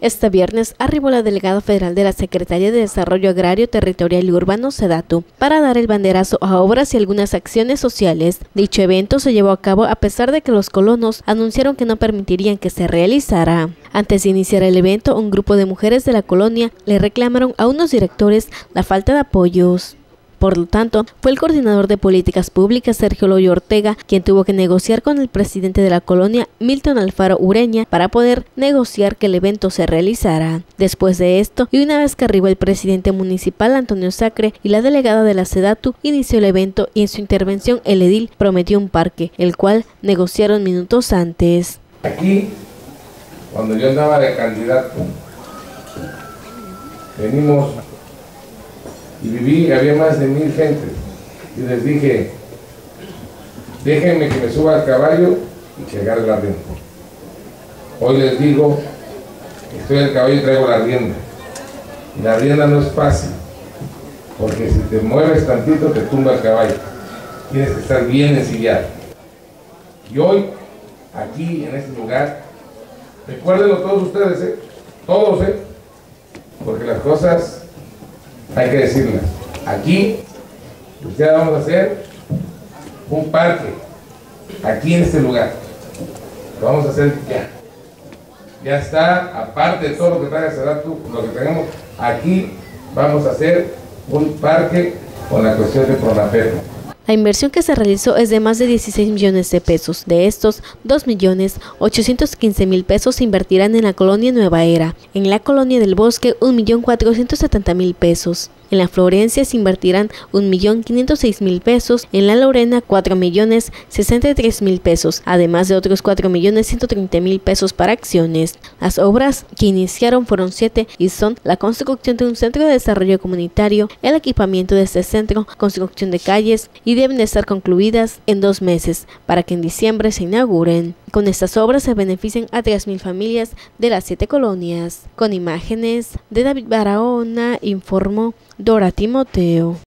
Este viernes arribó la delegada federal de la Secretaría de Desarrollo Agrario, Territorial y Urbano, SEDATU, para dar el banderazo a obras y algunas acciones sociales. Dicho evento se llevó a cabo a pesar de que los colonos anunciaron que no permitirían que se realizara. Antes de iniciar el evento, un grupo de mujeres de la colonia le reclamaron a unos directores la falta de apoyos. Por lo tanto, fue el coordinador de políticas públicas, Sergio Loyo Ortega, quien tuvo que negociar con el presidente de la colonia, Milton Alfaro Ureña, para poder negociar que el evento se realizara. Después de esto, y una vez que arribó el presidente municipal, Antonio Sacre, y la delegada de la SEDATU, inició el evento y en su intervención el edil prometió un parque, el cual negociaron minutos antes. Aquí, cuando yo andaba de candidato, venimos y viví, había más de mil gente. Y les dije, déjenme que me suba al caballo y que agarre la rienda. Hoy les digo, estoy al caballo y traigo la rienda. Y la rienda no es fácil, porque si te mueves tantito te tumba el caballo. Tienes que estar bien ensillado. Y hoy, aquí, en este lugar, recuérdenlo todos ustedes, ¿eh? Todos, ¿eh? Porque las cosas hay que decirles, aquí ya vamos a hacer un parque, aquí en este lugar. Lo vamos a hacer ya. Ya está, aparte de todo lo que traiga Ceratu, lo que tenemos aquí, vamos a hacer un parque con la cuestión de Pronaferma. La inversión que se realizó es de más de 16 millones de pesos. De estos, 2 millones 815 mil pesos se invertirán en la colonia Nueva Era. En la colonia del Bosque, 1 millón 470 mil pesos. En la Florencia se invertirán 1.506.000 pesos, en la Lorena 4.063.000 pesos, además de otros 4.130.000 pesos para acciones. Las obras que iniciaron fueron siete y son la construcción de un centro de desarrollo comunitario, el equipamiento de este centro, construcción de calles y deben de estar concluidas en dos meses para que en diciembre se inauguren. Con estas obras se benefician a 3.000 familias de las siete colonias. Con imágenes de David Barahona informó Dora Timoteo.